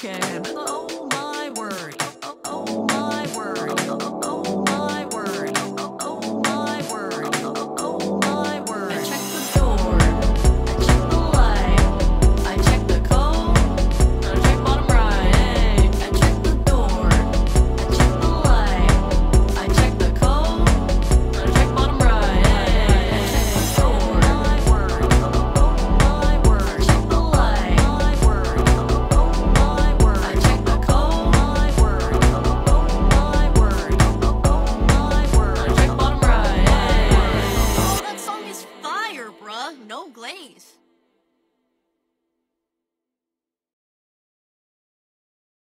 can. Oh.